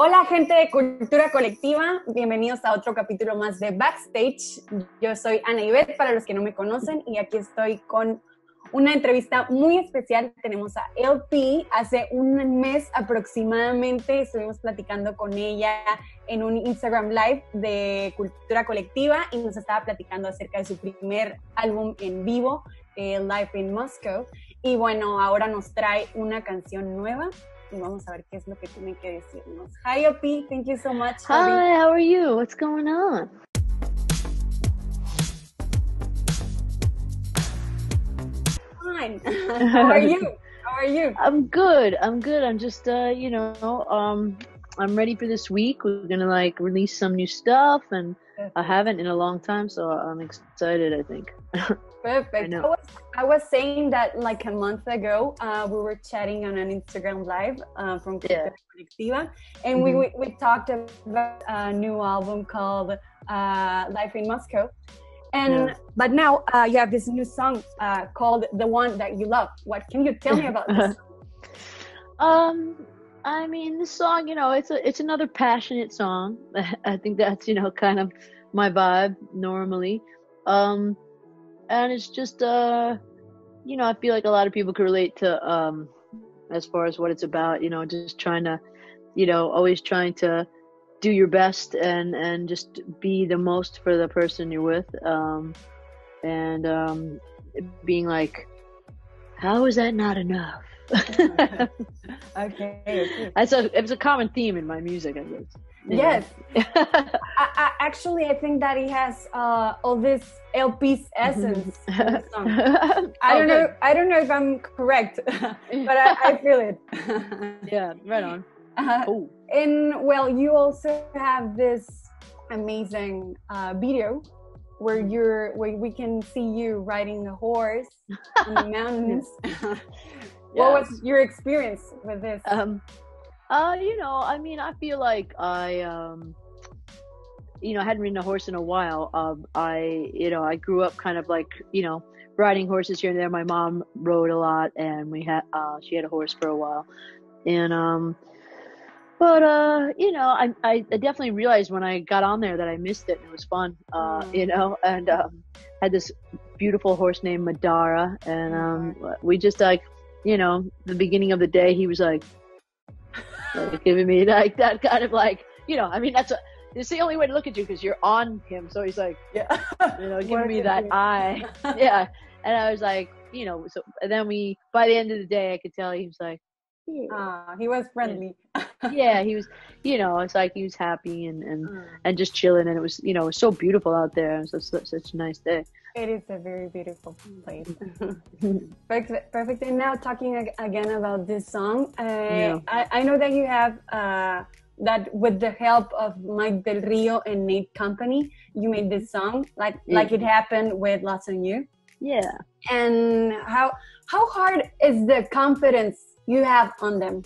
Hola gente de Cultura Colectiva, bienvenidos a otro capítulo más de Backstage. Yo soy Ana Ivette, para los que no me conocen, y aquí estoy con una entrevista muy especial. Tenemos a LP, hace un mes aproximadamente estuvimos platicando con ella en un Instagram Live de Cultura Colectiva y nos estaba platicando acerca de su primer álbum en vivo, eh, Live in Moscow. Y bueno, ahora nos trae una canción nueva y vamos a ver qué es lo que tiene que decirnos. Hi, LP. Thank you so much. Hi, how are you? What's going on? Fine. how are you? How are you? I'm good. I'm good. I'm just, uh, you know, um, I'm ready for this week. We're gonna like release some new stuff, and I haven't in a long time, so I'm excited. I think. Perfect. I, I, was, I was saying that like a month ago, uh, we were chatting on an Instagram live uh, from yeah. Colectiva, and mm-hmm. we, we, we talked about a new album called uh, Live in Moscow. And yeah. but now uh, you have this new song uh, called "The One That You Love." What can you tell me about this? um, I mean, this song, you know, it's a it's another passionate song. I think that's you know kind of my vibe normally. Um, and it's just uh you know i feel like a lot of people can relate to um as far as what it's about you know just trying to you know always trying to do your best and and just be the most for the person you're with um and um being like how is that not enough okay, okay. That's a it's a common theme in my music, I guess. Yes. I, I, actually, I think that he has uh, all this LP's essence. I don't okay. know. I don't know if I'm correct, but I, I feel it. yeah, right on. Uh, and well, you also have this amazing uh, video where you're where we can see you riding a horse in the mountains. what was your experience with this? Um, uh, you know, I mean, I feel like I, um, you know, I hadn't ridden a horse in a while. Um, I, you know, I grew up kind of like, you know, riding horses here and there. My mom rode a lot, and we had, uh, she had a horse for a while, and um, but uh, you know, I, I definitely realized when I got on there that I missed it. It was fun, uh, mm. you know, and um, had this beautiful horse named Madara, and um, we just like, you know, the beginning of the day, he was like like giving me like that kind of like you know i mean that's a it's the only way to look at you because you're on him. So he's like yeah. you know giving me that eye. Yeah. And i was like you know so and then we by the end of the day i could tell he was like yeah. Uh, he was friendly yeah he was you know it's like he was happy and and mm. and just chilling and it was you know it was so beautiful out there it was such, such a nice day it is a very beautiful place. perfect, perfect. And now talking again about this song, uh, yeah. I, I, know that you have uh, that with the help of Mike Del Rio and Nate Company, you made this song like yeah. like it happened with Lost on You. Yeah. And how how hard is the confidence you have on them?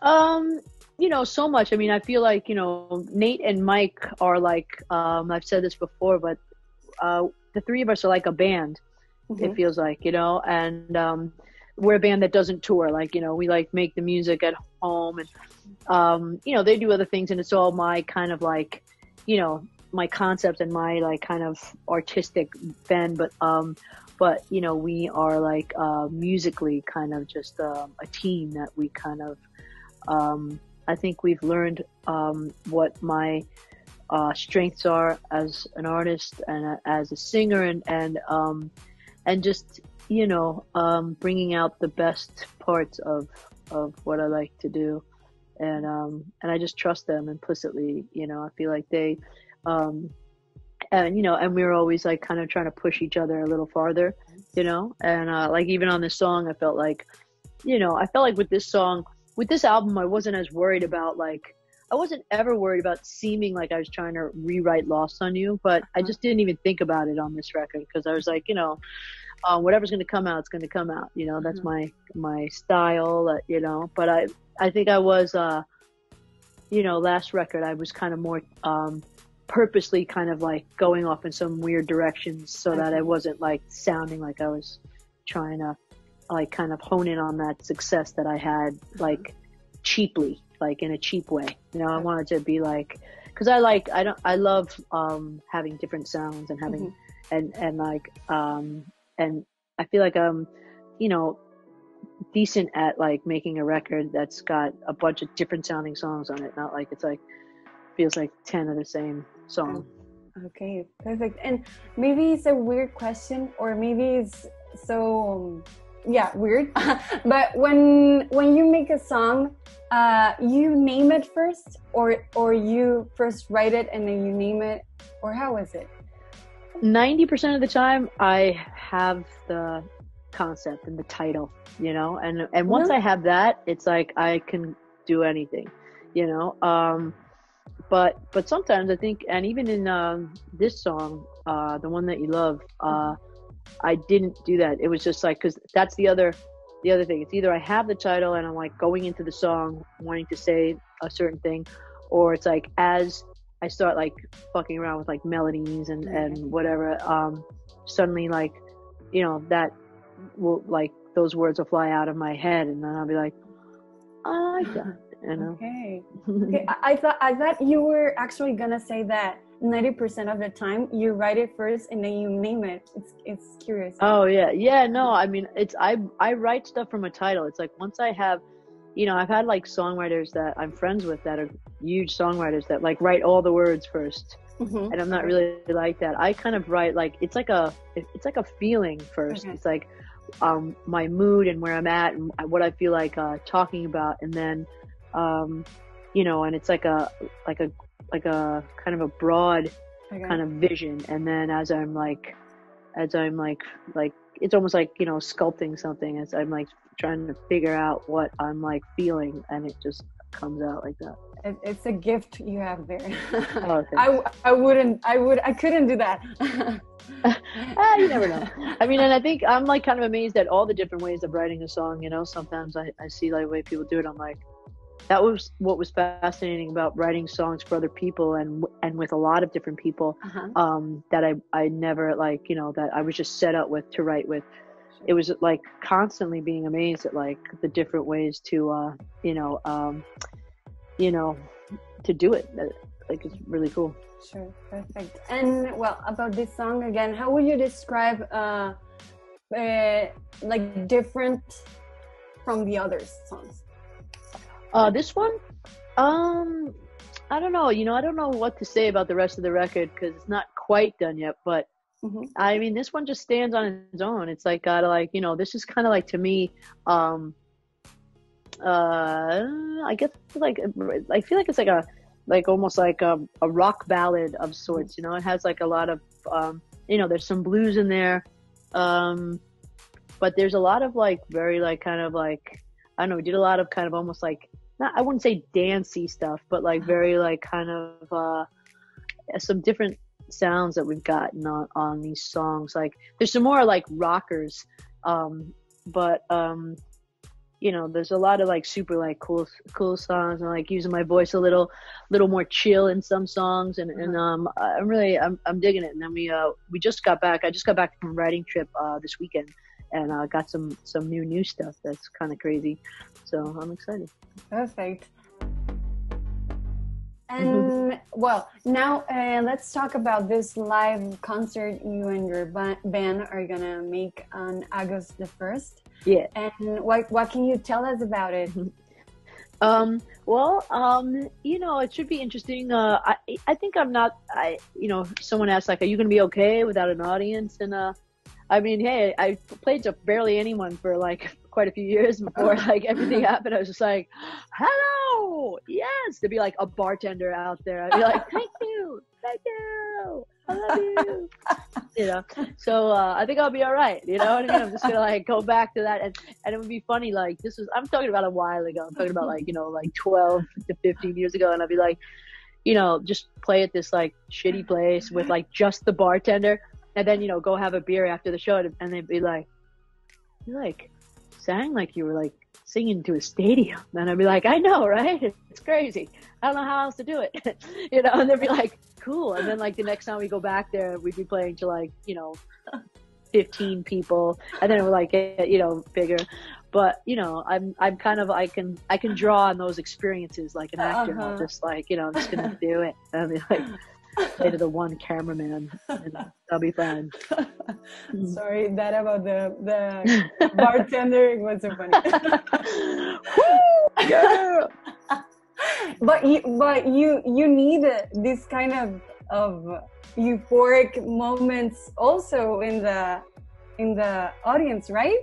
Um, you know, so much. I mean, I feel like, you know, Nate and Mike are like, um, I've said this before, but uh, the three of us are like a band. Mm-hmm. It feels like you know, and um, we're a band that doesn't tour. Like you know, we like make the music at home, and um, you know, they do other things, and it's all my kind of like, you know, my concept and my like kind of artistic bend. But um, but you know, we are like uh, musically kind of just uh, a team that we kind of. Um, I think we've learned um, what my uh, strengths are as an artist and a, as a singer and and um, and just you know um, bringing out the best parts of of what I like to do and um, and I just trust them implicitly you know I feel like they um, and you know and we were always like kind of trying to push each other a little farther you know and uh, like even on this song I felt like you know I felt like with this song with this album I wasn't as worried about like I wasn't ever worried about seeming like I was trying to rewrite Lost on You, but I uh-huh. just didn't even think about it on this record because I was like, you know, uh, whatever's going to come out, it's going to come out. You know, that's mm-hmm. my my style. Uh, you know, but I I think I was, uh, you know, last record I was kind of more um, purposely kind of like going off in some weird directions so that I wasn't like sounding like I was trying to like kind of hone in on that success that I had like cheaply like in a cheap way. You know, I wanted to be like because I like I don't I love um, having different sounds and having mm-hmm. and and like um, and I feel like um you know decent at like making a record that's got a bunch of different sounding songs on it. Not like it's like feels like ten of the same song. Okay, perfect. And maybe it's a weird question, or maybe it's so yeah weird. but when when you make a song, uh, you name it first, or or you first write it and then you name it, or how is it? Ninety percent of the time, I have the concept and the title, you know, and and once I have that, it's like I can do anything, you know. Um, but but sometimes I think, and even in um, this song, uh, the one that you love, uh, I didn't do that. It was just like because that's the other the other thing. It's either I have the title and I'm like going into the song wanting to say a certain thing, or it's like as I start like fucking around with like melodies and and whatever, um, suddenly like you know that will like those words will fly out of my head and then I'll be like, I like that. You know? Okay. okay. I, I thought I thought you were actually gonna say that 90% of the time you write it first and then you name it. It's it's curious. Oh yeah. Yeah, no, I mean it's I I write stuff from a title. It's like once I have you know, I've had like songwriters that I'm friends with that are huge songwriters that like write all the words 1st mm-hmm. and I'm not really like that. I kind of write like it's like a it's like a feeling first. Okay. It's like um, my mood and where I'm at and what I feel like uh, talking about, and then um, you know, and it's like a like a like a kind of a broad okay. kind of vision, and then as I'm like as I'm like like it's almost like you know sculpting something as I'm like trying to figure out what I'm like feeling, and it just comes out like that. It's a gift you have there. oh, I, I wouldn't, I would, I couldn't do that. ah, you never know. I mean, and I think I'm like kind of amazed at all the different ways of writing a song. You know, sometimes I, I see like the way people do it. I'm like, that was what was fascinating about writing songs for other people and and with a lot of different people uh-huh. um, that I I never like you know that I was just set up with to write with. It was like constantly being amazed at like the different ways to uh, you know um, you know to do it. Like it's really cool. Sure, perfect. And well, about this song again, how would you describe uh, uh like different from the other songs? Uh, this one, um, I don't know. You know, I don't know what to say about the rest of the record because it's not quite done yet. But mm-hmm. I mean, this one just stands on its own. It's like got like you know, this is kind of like to me, um, uh, I guess like I feel like it's like a like almost like a, a rock ballad of sorts. You know, it has like a lot of um, you know, there's some blues in there, um, but there's a lot of like very like kind of like I don't know. We did a lot of kind of almost like not I wouldn't say dancey stuff, but like uh-huh. very like kind of uh, some different sounds that we've gotten on, on these songs. Like there's some more like rockers, um, but um, you know, there's a lot of like super like cool cool songs and like using my voice a little little more chill in some songs and, and uh-huh. um I'm really I'm I'm digging it. And then we uh we just got back I just got back from a writing trip uh this weekend and uh got some some new new stuff that's kind of crazy. So I'm excited. Perfect. And well, now uh, let's talk about this live concert you and your ba- band are gonna make on August the first. Yeah. And what what can you tell us about it? Um, well, um, you know, it should be interesting. Uh, I I think I'm not. I you know, someone asked like, "Are you gonna be okay without an audience?" And uh, I mean, hey, I played to barely anyone for like quite a few years before like everything happened. I was just like, "Hello, yes," to be like a bartender out there. I'd be like, "Thank you, thank you, I love you," you know. So uh, I think I'll be all right. You know what I mean? I'm just gonna like go back to that, and and it would be funny. Like this was I'm talking about a while ago. I'm talking about like you know like 12 to 15 years ago, and I'd be like, you know, just play at this like shitty place with like just the bartender and then you know go have a beer after the show and they'd be like you like sang like you were like singing to a stadium and i'd be like i know right it's crazy i don't know how else to do it you know and they'd be like cool and then like the next time we go back there we'd be playing to like you know 15 people and then we're like you know bigger but you know, I'm I'm kind of I can I can draw on those experiences like an actor. Uh-huh. I'll just like you know I'm just gonna do it. I'll be like say to the one cameraman, you know, I'll be fine. Sorry, that about the the bartender it was so funny. Woo! Yeah. but you but you you need this kind of of euphoric moments also in the in the audience, right?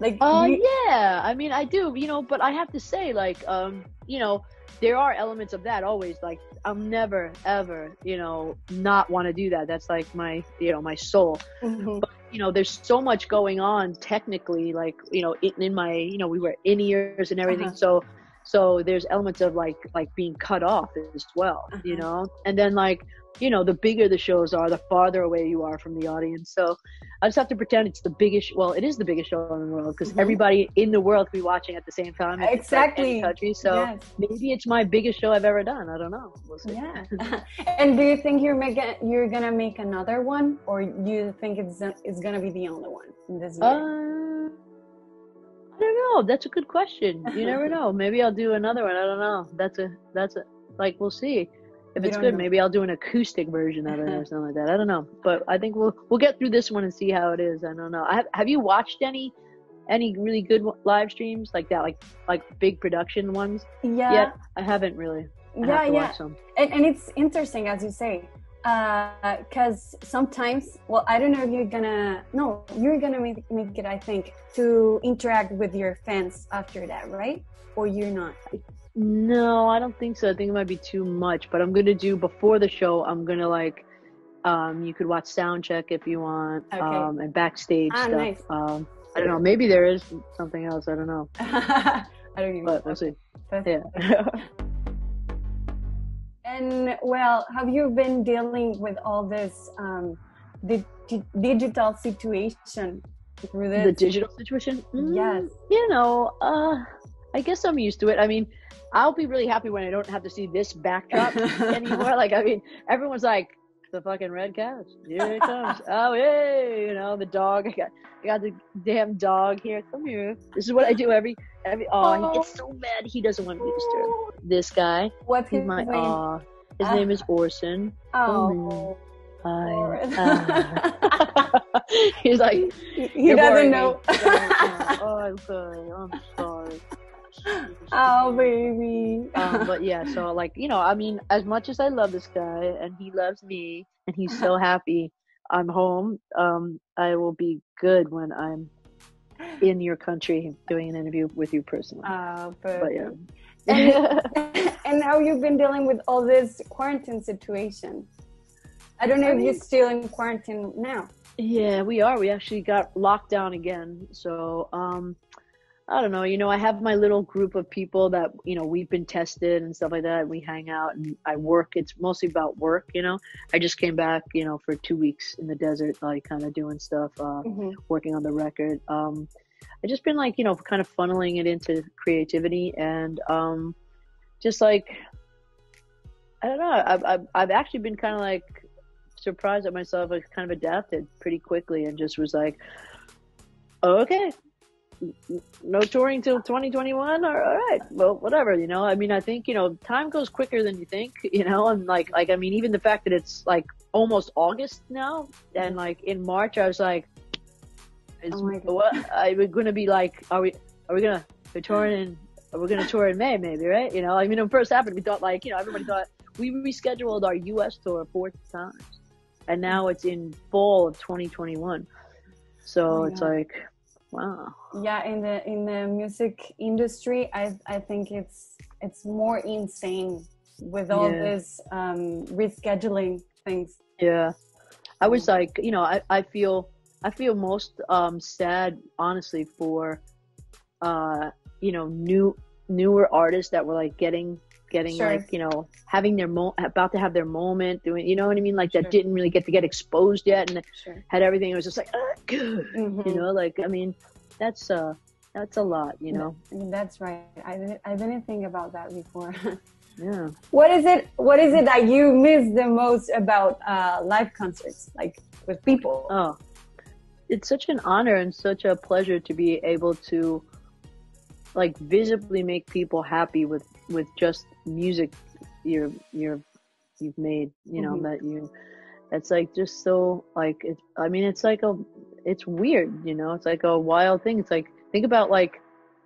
Like Uh, you- yeah. I mean, I do, you know, but I have to say, like, um, you know, there are elements of that always. Like, I'll never, ever, you know, not want to do that. That's like my, you know, my soul. Mhm. You know, there's so much going on technically, like, you know, in, in my, you know, we were in ears and everything. Uh-huh. So, so there's elements of like, like being cut off as well, you Uh-huh. know, and then like, you know, the bigger the shows are, the farther away you are from the audience. So I just have to pretend it's the biggest. Well, it is the biggest show in the world because Mhm. everybody in the world will be watching at the same time. Exactly. country. So Yes. maybe it's my biggest show I've ever done. I don't know. We'll see. Yeah. and do you think you're making you're gonna make another one, or you think it's it's gonna be the only one in this way? Uh, I don't know. That's a good question. You never know. Maybe I'll do another one. I don't know. That's a that's a like we'll see. If it's good, know. maybe I'll do an acoustic version of it or something like that. I don't know, but I think we'll we'll get through this one and see how it is. I don't know. I have, have you watched any any really good live streams like that, like like big production ones? yeah, Yet I haven't really. I yeah, yeah. watch some. And, and it's interesting as you say, because sometimes, well, I don't know if you're gonna no, you're gonna make, make it. I think to interact with your fans after that, right? Or you're not. No, I don't think so. I think it might be too much. But I'm gonna do before the show. I'm gonna like, um, you could watch sound check if you want, Okay. um, and backstage Ah, stuff. nice. Um, I don't know. Maybe there is something else. I don't know, I don't even. but we'll see. That's- Yeah. And well, have you been dealing with all this um, di- digital situation through this? the digital situation. Mm, Yes. You know, uh, I guess I'm used to it. I mean, I'll be really happy when I don't have to see this backdrop anymore. Like, I mean, everyone's like, the fucking red couch. Here it comes. oh, yay. You know, the dog. I got, I got the damn dog here. Come here. This is what I do every, every, oh, he gets so mad. He doesn't want to be disturbed. This guy, What's he's his my, name? aw. His Ah. name is Orson. oh, Hi. Ah. he's like, he you're doesn't know. He doesn't know. oh, I'm sorry. I'm sorry. oh, baby. um, but yeah, so like you know, I mean, as much as I love this guy and he loves me and he's so happy I'm home, um, I will be good when I'm in your country doing an interview with you personally. Oh, but yeah. And, and how you've been dealing with all this quarantine situation? I don't know I if you're still in quarantine now. Yeah, we are. We actually got locked down again. So, um, I don't know. You know, I have my little group of people that, you know, we've been tested and stuff like that. And We hang out and I work. It's mostly about work, you know. I just came back, you know, for two weeks in the desert, like kind of doing stuff, uh, Mhm. working on the record. Um, I just been like, you know, kind of funneling it into creativity and, um, just like, I don't know. I've, I've, I've actually been kind of like, surprised at myself. I kind of adapted pretty quickly and just was like, okay, no touring till 2021. All right, well, whatever. You know, I mean, I think you know, time goes quicker than you think. You know, and like, like I mean, even the fact that it's like almost August now, and like in March, I was like, is Oh what? Are we gonna be like? Are we? Are we gonna be touring in? Are we gonna tour in May? Maybe, right? You know, I mean, when it first happened, we thought like, you know, everybody thought we rescheduled our U.S. tour four times, and now it's in fall of 2021. So Oh it's God. like, wow. yeah in the in the music industry i i think it's it's more insane with all Yeah. this um rescheduling things Yeah. I was like, you know, I, I feel I feel most um sad honestly for uh you know new newer artists that were like getting getting Sure. like you know having their mo about to have their moment doing you know what I mean? Like that didn't really get to get exposed yet and sure. had everything it was just like ah, good Mhm. you know? Like I mean that's uh that's a lot you know? That's right. I didn't i didn't think about that before. Yeah. What is it what is it that you miss the most about uh live concerts like with people? Oh, it's such an honor and such a pleasure to be able to like visibly make people happy with with just music you're you're you've made you know Mhm. that you it's like just so like it's i mean it's like a it's weird you know? It's like a wild thing. It's like think about like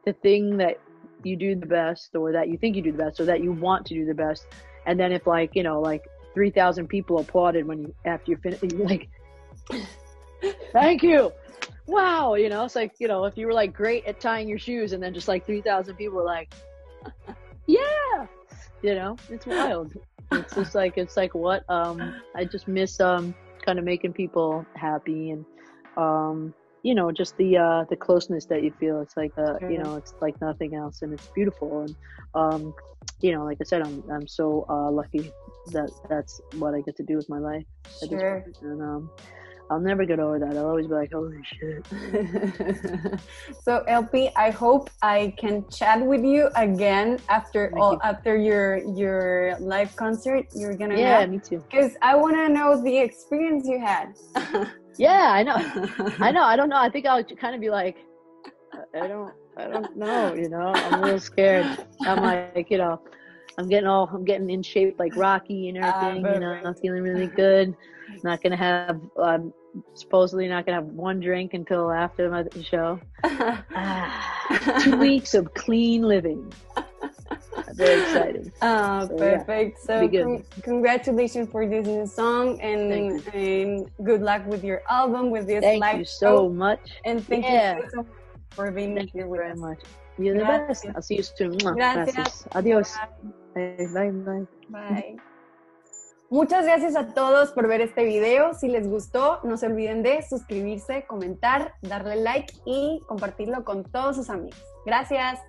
the thing that you do the best or that you think you do the best or that you want to do the best. And then if like you know like 3000 people applauded when you after you finish like thank you wow you know it's like you know if you were like great at tying your shoes and then just like 3000 people were like yeah you know it's wild. It's just like it's like what um i just miss um kind of making people happy and um you know just the uh the closeness that you feel. It's like uh you know it's like nothing else and it's beautiful and um you know like i said i'm i'm so uh lucky that that's what i get to do with my life Sure. and um i'll never get over that i'll always be like holy shit so LP, I hope I can chat with you again after Thank all you. after your your live concert you're gonna yeah have me too because I want to know the experience you had. yeah i know I know. I don't know. I think I'll kind of be like, I don't, I don't know. You know, I'm a little scared. I'm like, you know, I'm getting all, I'm getting in shape like Rocky and Ah, everything. you know. I'm feeling really good. Not gonna have, I'm supposedly not gonna have one drink until after my show. Ah, two weeks of clean living. Very excited. Ah, So, yeah, perfect. So, con- congratulations for this new song and, and good luck with your album, with this Thank live you show. so much. And thank Yeah. you so much for being here. Thank here you with very us. much. You're the best. I'll see you soon. Gracias. Gracias. Adios. Bye, bye, bye. Muchas gracias a todos por ver este video. Si les gustó, no se olviden de suscribirse, comentar, darle like y compartirlo con todos sus amigos. Gracias.